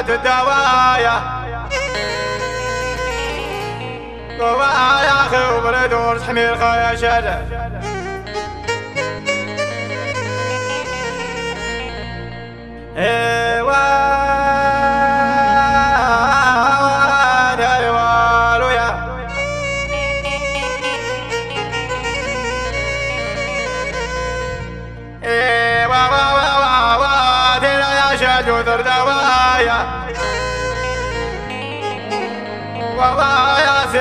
مرت الدوايا قوايا أخي وبردور تحميل خايا شرف جذر دوايا وضايا سي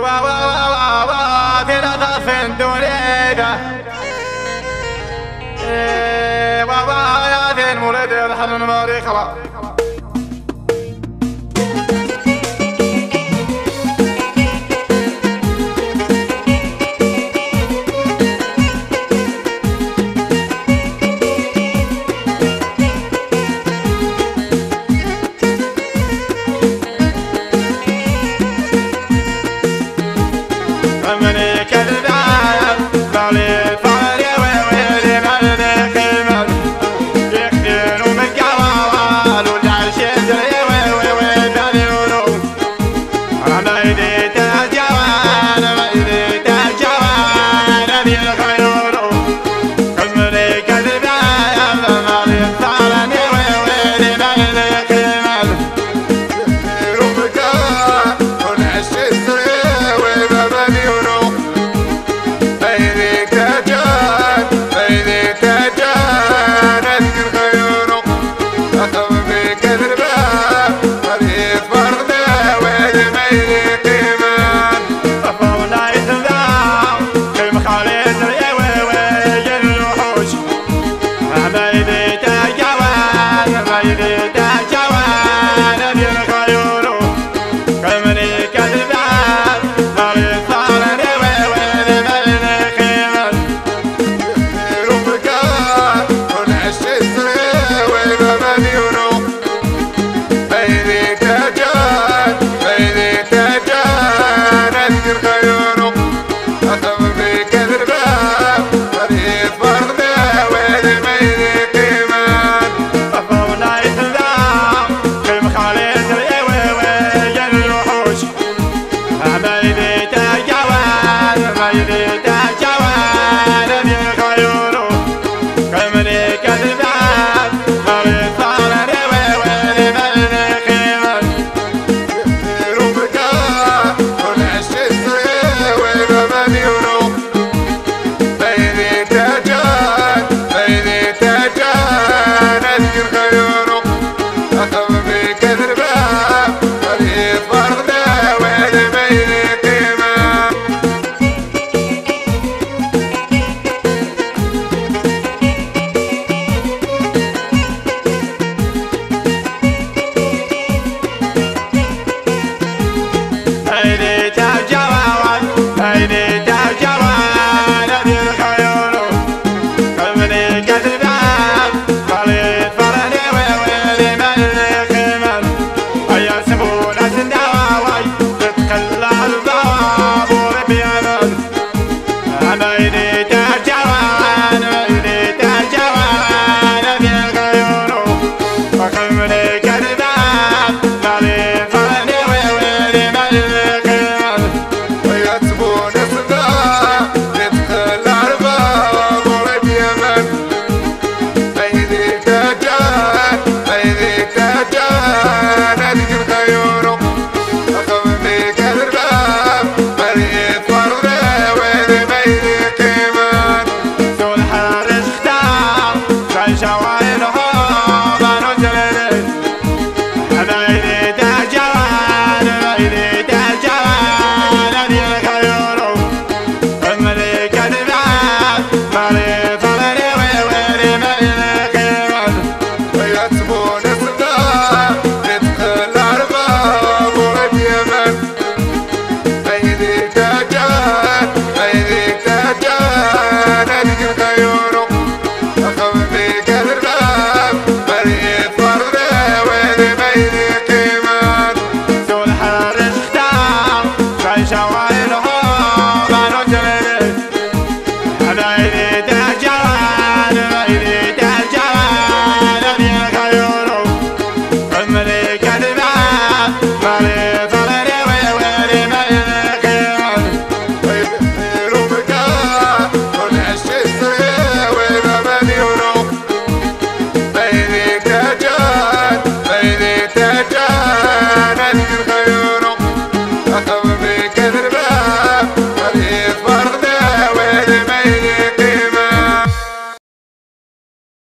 wa wa أحد من ماريخ